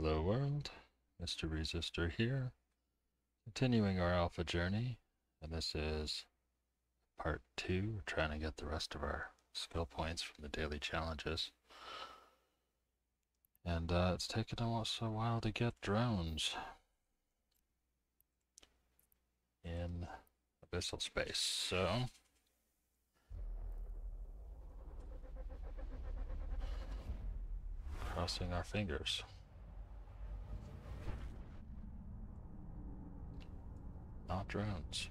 Hello world, Mr. Resistor here, continuing our alpha journey, and this is part two. We're trying to get the rest of our skill points from the daily challenges. And uh, it's taken us a while to get drones in abyssal space, so crossing our fingers. Not drones.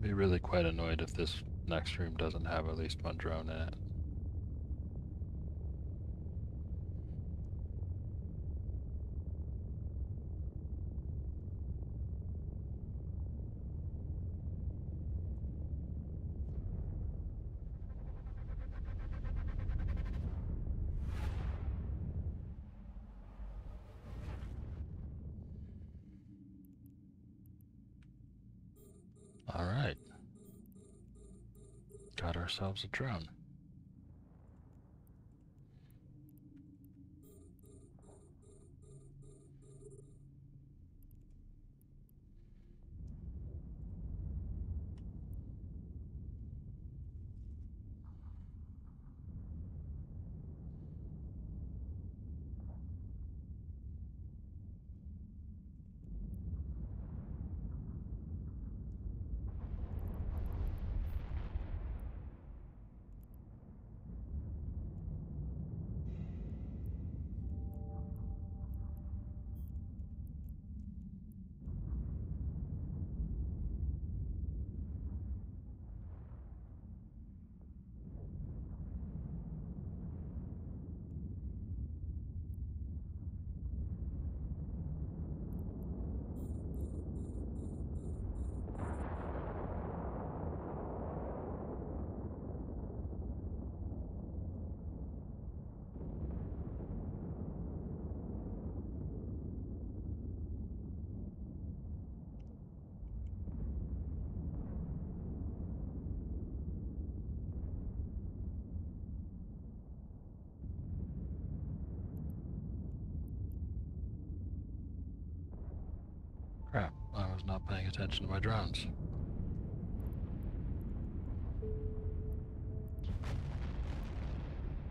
I'd be really quite annoyed if this next room doesn't have at least one drone in it. Ourselves a drone. Not paying attention to my drones.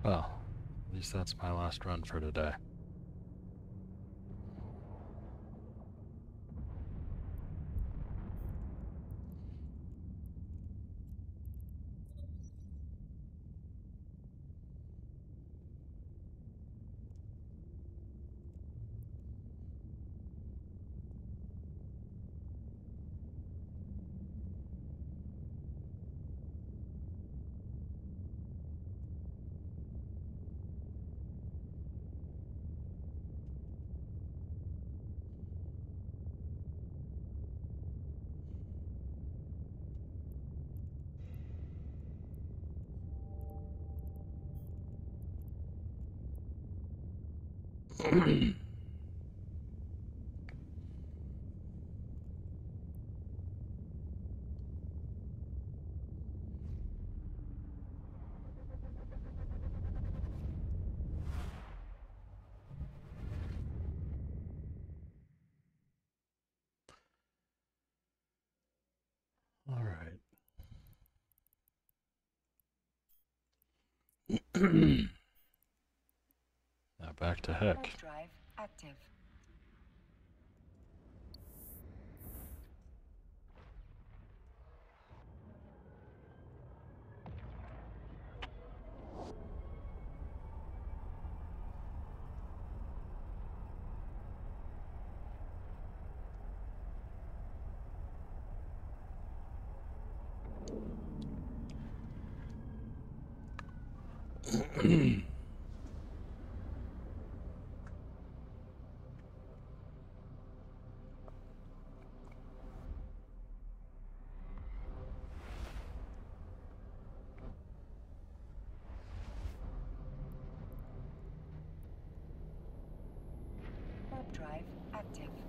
Well, at least that's my last run for today. Mm. now back to Hek. Drive active. Warp drive active.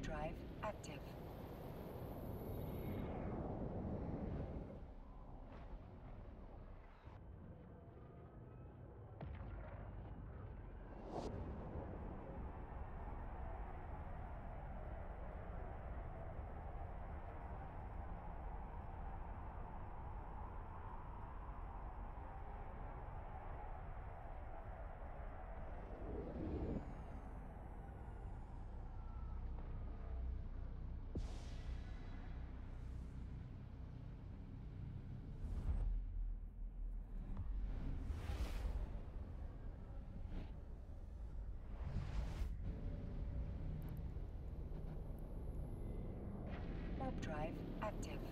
Drive active. Warp drive active.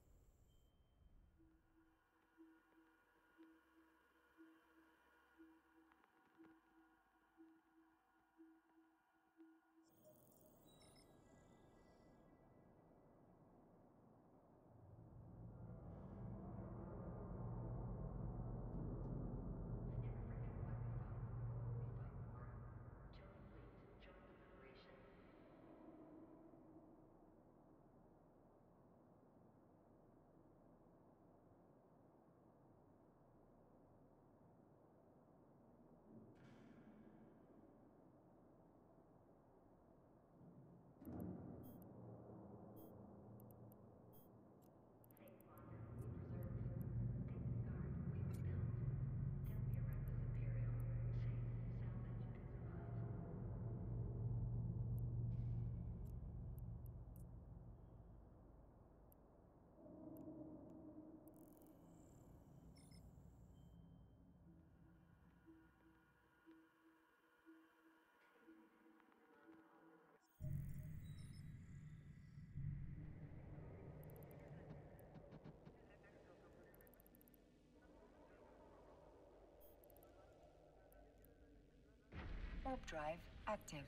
Warp drive active.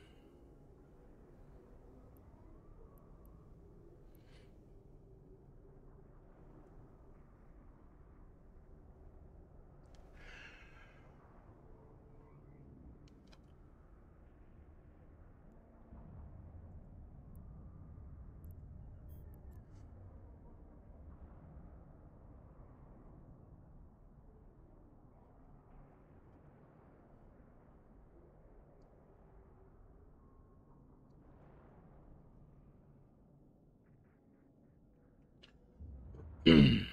Mm.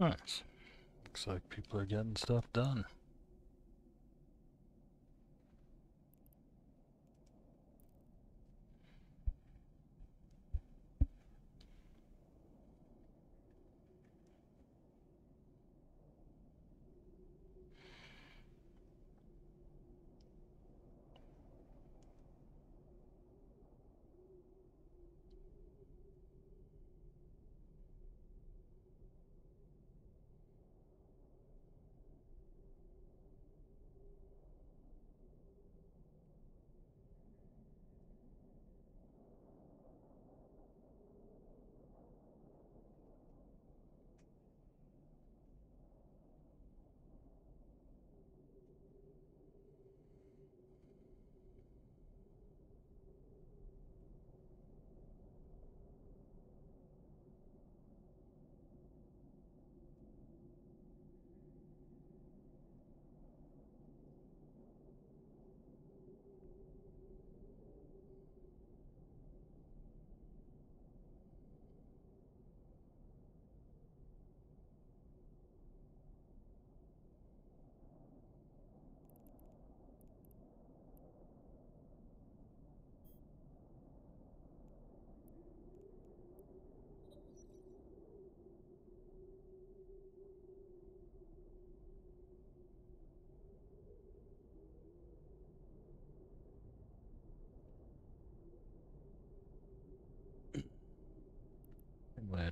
Nice. Looks like people are getting stuff done.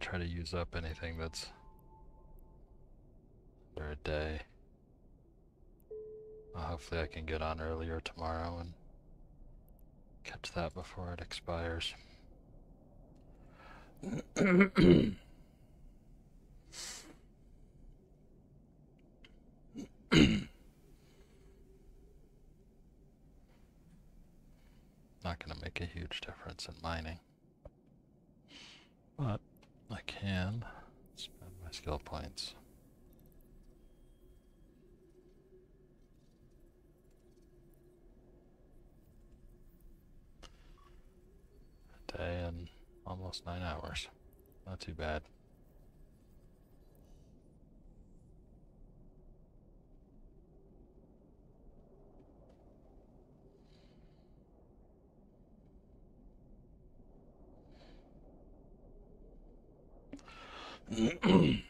Try to use up anything that's under a day. Well, hopefully I can get on earlier tomorrow and catch that before it expires. Not going to make a huge difference in mining. But I can spend my skill points. day and almost nine hours. Not too bad. 嗯。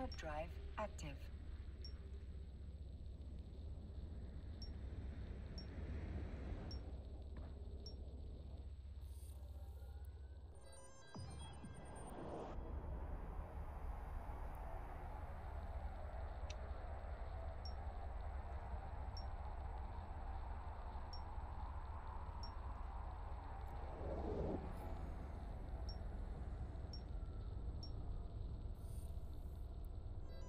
Warp drive active.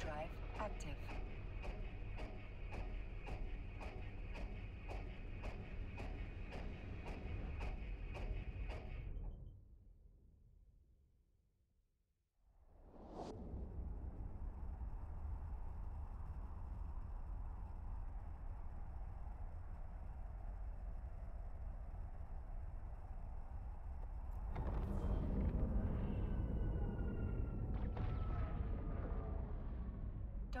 drive active.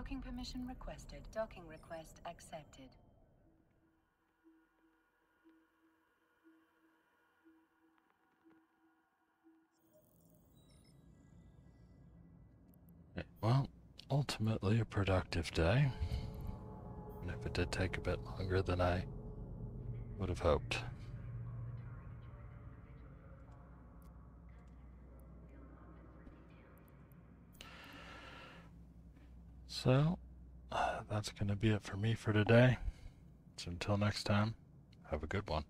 Docking permission requested. Docking request accepted. Well, ultimately a productive day. And if it did take a bit longer than I would have hoped. So, uh, that's going to be it for me for today. So until next time, have a good one.